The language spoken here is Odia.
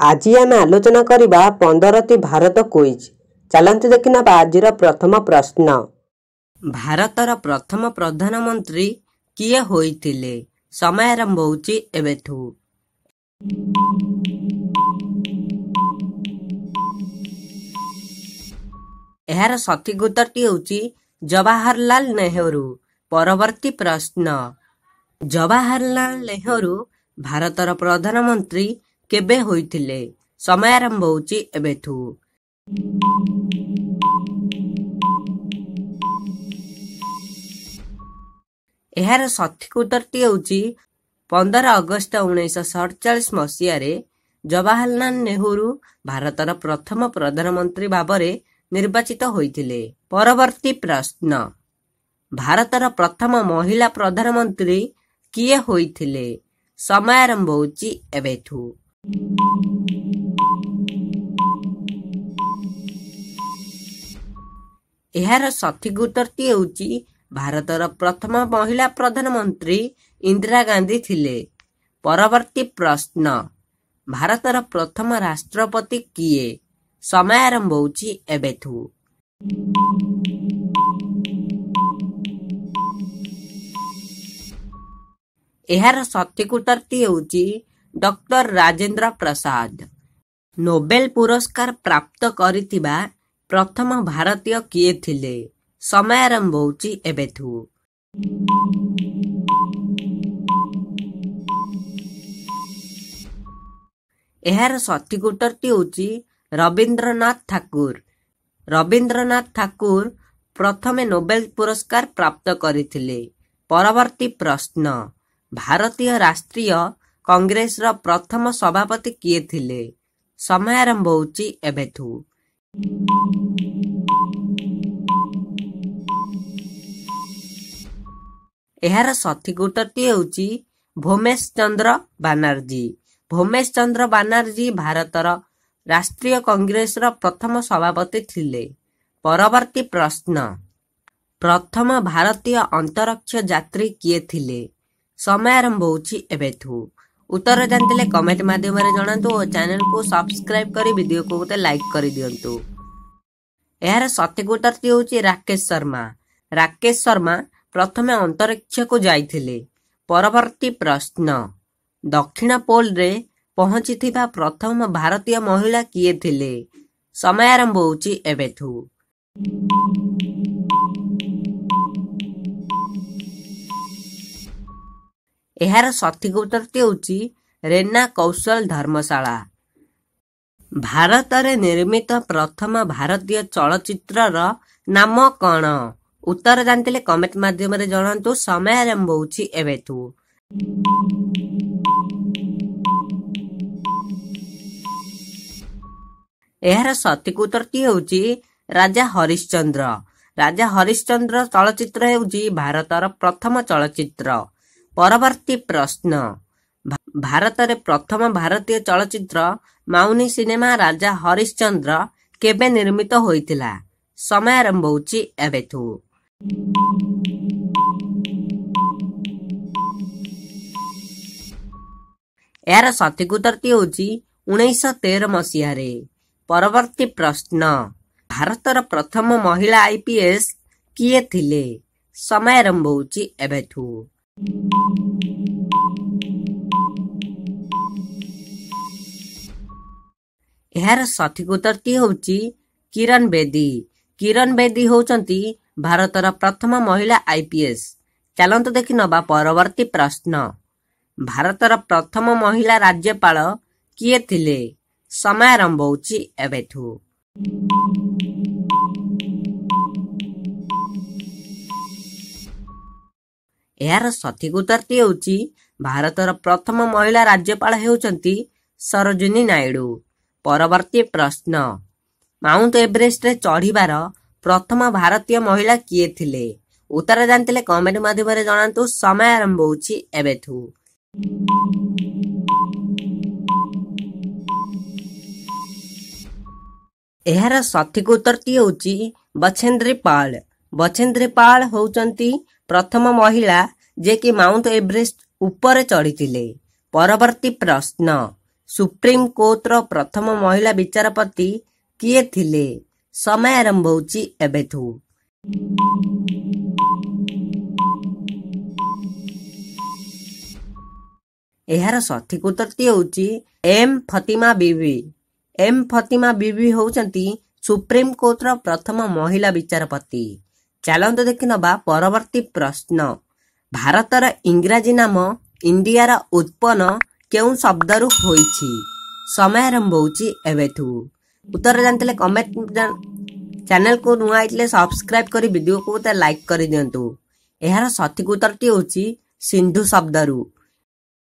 ଆଜି ଆମେ ଆଲୋଚନା କରିବା ପନ୍ଦରଟି ଭାରତ କୁଇଜ୍। ଚାଲନ୍ତୁ ଦେଖିନେବା ଆଜିର ପ୍ରଥମ ପ୍ରଶ୍ନ। ଭାରତର ପ୍ରଥମ ପ୍ରଧାନମନ୍ତ୍ରୀ କିଏ ହୋଇଥିଲେ? ସମୟ ଆରମ୍ଭ ହେଉଛି ଏବେଠୁ। ଏହାର ସଠିକ ଉତ୍ତରଟି ହେଉଛି ଜବାହରଲାଲ ନେହେରୁ। ପରବର୍ତ୍ତୀ ପ୍ରଶ୍ନ। ଜବାହରଲାଲ ନେହେରୁ ଭାରତର ପ୍ରଧାନମନ୍ତ୍ରୀ କେବେ ହୋଇଥିଲେ? ସମୟ ଆରମ୍ଭ ହେଉଛି ଏବେଠୁ। ଏହାର ସଠିକ ଉତ୍ତରଟି ହେଉଛି ପନ୍ଦର ଅଗଷ୍ଟ ଉଣେଇଶହ ସତଚାଳିଶ ମସିହାରେ ଜବାହରଲାଲ ନେହେରୁ ଭାରତର ପ୍ରଥମ ପ୍ରଧାନମନ୍ତ୍ରୀ ଭାବରେ ନିର୍ବାଚିତ ହୋଇଥିଲେ। ପରବର୍ତ୍ତୀ ପ୍ରଶ୍ନ ଭାରତର ପ୍ରଥମ ମହିଳା ପ୍ରଧାନମନ୍ତ୍ରୀ କିଏ ହୋଇଥିଲେ? ସମୟ ଆରମ୍ଭ ହେଉଛି ଏବେଠୁ। ଏହାର ସଠିକ ଉତ୍ତରଟି ହେଉଛି ଭାରତର ପ୍ରଥମ ମହିଳା ପ୍ରଧାନମନ୍ତ୍ରୀ ଇନ୍ଦିରା ଗାନ୍ଧୀ ଥିଲେ। ପରବର୍ତ୍ତୀ ପ୍ରଶ୍ନ ଭାରତର ପ୍ରଥମ ରାଷ୍ଟ୍ରପତି କିଏ? ସମୟ ଆରମ୍ଭ ହେଉଛି ଏବେଠୁ। ଏହାର ସଠିକ ଉତ୍ତରଟି ହେଉଛି ଡକ୍ଟର ରାଜେନ୍ଦ୍ର ପ୍ରସାଦ। ନୋବେଲ ପୁରସ୍କାର ପ୍ରାପ୍ତ କରିଥିବା ପ୍ରଥମ ଭାରତୀୟ କିଏ ଥିଲେ? ସମୟ ଆରମ୍ଭ ହେଉଛି ଏବେଠୁ। ଏହାର ସଠିକ ଉତ୍ତରଟି ହେଉଛି ରବୀନ୍ଦ୍ରନାଥ ଠାକୁର। ରବୀନ୍ଦ୍ରନାଥ ଠାକୁର ପ୍ରଥମେ ନୋବେଲ ପୁରସ୍କାର ପ୍ରାପ୍ତ କରିଥିଲେ। ପରବର୍ତ୍ତୀ ପ୍ରଶ୍ନ ଭାରତୀୟ ରାଷ୍ଟ୍ରୀୟ କଂଗ୍ରେସର ପ୍ରଥମ ସଭାପତି କିଏ ଥିଲେ? ସମୟ ଆରମ୍ଭ ହେଉଛି ଏବେଠୁ। ଏହାର ସଠିକ ଉତ୍ତରଟି ହେଉଛି ଭୋମେଶ ଚନ୍ଦ୍ର ବାନାର୍ଜୀ। ଭୋମେଶ ଚନ୍ଦ୍ର ବାନାର୍ଜୀ ଭାରତର ରାଷ୍ଟ୍ରୀୟ କଂଗ୍ରେସର ପ୍ରଥମ ସଭାପତି ଥିଲେ। ପରବର୍ତ୍ତୀ ପ୍ରଶ୍ନ ପ୍ରଥମ ଭାରତୀୟ ଅନ୍ତରିକ୍ଷ ଯାତ୍ରୀ କିଏ ଥିଲେ? ସମୟ ଆରମ୍ଭ ହେଉଛି ଏବେଠୁ। ଉତ୍ତର ଜାଣିଥିଲେ କମେଣ୍ଟ ମାଧ୍ୟମରେ ଜଣାନ୍ତୁ ଓ ଚ୍ୟାନେଲକୁ ସବସ୍କ୍ରାଇବ କରି ଭିଡ଼ିଓକୁ ଗୋଟେ ଲାଇକ୍ କରିଦିଅନ୍ତୁ ଏହାର ସଠିକ ଉତ୍ତରଟି ହେଉଛି ରାକେଶ ଶର୍ମା। ରାକେଶ ଶର୍ମା ପ୍ରଥମେ ଅନ୍ତରିକ୍ଷକୁ ଯାଇଥିଲେ। ପରବର୍ତ୍ତୀ ପ୍ରଶ୍ନ ଦକ୍ଷିଣ ପୋଲରେ ପହଞ୍ଚିଥିବା ପ୍ରଥମ ଭାରତୀୟ ମହିଳା କିଏ ଥିଲେ? ସମୟ ଆରମ୍ଭ ହେଉଛି ଏବେଠୁ। ଏହାର ସଠିକ ଉତ୍ତରଟି ହେଉଛି ରେନା କୌଶଳ ଧର୍ମଶାଳା। ଭାରତରେ ନିର୍ମିତ ପ୍ରଥମ ଭାରତୀୟ ଚଳଚ୍ଚିତ୍ରର ନାମ କ'ଣ? ଉତ୍ତର ଜାଣିଥିଲେ କମେଣ୍ଟ ମାଧ୍ୟମରେ ଜଣାନ୍ତୁ। ସମୟ ଆରମ୍ଭ ହେଉଛି ଏବେଠୁ। ଏହାର ସଠିକ ଉତ୍ତରଟି ହେଉଛି ରାଜା ହରିଶ୍ଚନ୍ଦ୍ର। ରାଜା ହରିଶ୍ଚନ୍ଦ୍ର ଚଳଚ୍ଚିତ୍ର ହେଉଛି ଭାରତର ପ୍ରଥମ ଚଳଚ୍ଚିତ୍ର। ପରବର୍ତ୍ତୀ ପ୍ରଶ୍ନ। ଭାରତରେ ପ୍ରଥମ ଭାରତୀୟ ଚଳଚ୍ଚିତ୍ର ମାଉନି ସିନେମା ରାଜା ହରିଶ୍ଚନ୍ଦ୍ର କେବେ ନିର୍ମିତ ହୋଇଥିଲା? ସମୟ ଆରମ୍ଭ ହେଉଛି ଏବେଠୁ। ଏହାର ସଠିକ ଉତ୍ତରଟି ହେଉଛି ଉଣେଇଶହ ତେର ମସିହାରେ। ପରବର୍ତ୍ତୀ ପ୍ରଶ୍ନ ଭାରତର ପ୍ରଥମ ମହିଳା ଆଇପିଏସ୍ କିଏ ଥିଲେ? ସମୟ ଆରମ୍ଭ ହେଉଛି ଏବେଠୁ। ଏହାର ସଠିକ ଉତ୍ତରଟି ହେଉଛି କିରଣ ବେଦୀ। କିରଣ ବେଦୀ ହେଉଛନ୍ତି ଭାରତର ପ୍ରଥମ ମହିଳା ଆଇପିଏସ୍ ଚାଲନ୍ତୁ ଦେଖି ନେବା ପରବର୍ତ୍ତୀ ପ୍ରଶ୍ନ। ଭାରତର ପ୍ରଥମ ମହିଳା ରାଜ୍ୟପାଳ କିଏ ଥିଲେ? ସମୟ ଆରମ୍ଭ ହେଉଛି ଏବେଠୁ। ଏହାର ସଠିକ ଉତ୍ତରଟି ହେଉଛି ଭାରତର ପ୍ରଥମ ମହିଳା ରାଜ୍ୟପାଳ ହେଉଛନ୍ତି ସରୋଜିନୀ ନାଇଡୁ। ପରବର୍ତ୍ତୀ ପ୍ରଶ୍ନ ମାଉଣ୍ଟ ଏଭରେଷ୍ଟରେ ଚଢ଼ିବାର ପ୍ରଥମ ଭାରତୀୟ ମହିଳା କିଏ ଥିଲେ? ଉତ୍ତର ଜାଣିଥିଲେ କମେଣ୍ଟ ମାଧ୍ୟମରେ ଜଣାନ୍ତୁ ସମୟ ଆରମ୍ଭ ହେଉଛି ଏବେଠୁ। ଏହାର ସଠିକ ଉତ୍ତରଟି ହେଉଛି ବଛେନ୍ଦ୍ରୀ ପାଳ। ବଛେନ୍ଦ୍ରୀ ପାଳ ହେଉଛନ୍ତି ପ୍ରଥମ ମହିଳା ଯିଏକି ମାଉଣ୍ଟ ଏଭରେଷ୍ଟ ଉପରେ ଚଢ଼ିଥିଲେ ପରବର୍ତ୍ତୀ ପ୍ରଶ୍ନ ସୁପ୍ରିମକୋର୍ଟର ପ୍ରଥମ ମହିଳା ବିଚାରପତି କିଏ ଥିଲେ? ସମୟ ଆରମ୍ଭ ହେଉଛି ଏବେଠୁ। ଏହାର ସଠିକ ଉତ୍ତରଟି ହେଉଛି ଏମ୍ ଫତିମା ବିବି। ଏମ୍ ଫତିମା ବିବି ହେଉଛନ୍ତି ସୁପ୍ରିମକୋର୍ଟର ପ୍ରଥମ ମହିଳା ବିଚାରପତି। ଚାଲନ୍ତୁ ଦେଖିନେବା ପରବର୍ତ୍ତୀ ପ୍ରଶ୍ନ। ଭାରତର ଇଂରାଜୀ ନାମ ଇଣ୍ଡିଆର ଉତ୍ପନ୍ନ କେଉଁ ଶବ୍ଦରୁ ହୋଇଛି? ସମୟ ଆରମ୍ଭ ହେଉଛି ଏବେଠୁ। ଉତ୍ତର ଜାଣିଥିଲେ କମେଣ୍ଟ ଚ୍ୟାନେଲକୁ ନୂଆ ହେଇଥିଲେ ସବସ୍କ୍ରାଇବ କରି ଭିଡ଼ିଓକୁ ଲାଇକ୍ କରିଦିଅନ୍ତୁ। ଏହାର ସଠିକ ଉତ୍ତରଟି ହେଉଛି ସିନ୍ଧୁ ଶବ୍ଦରୁ।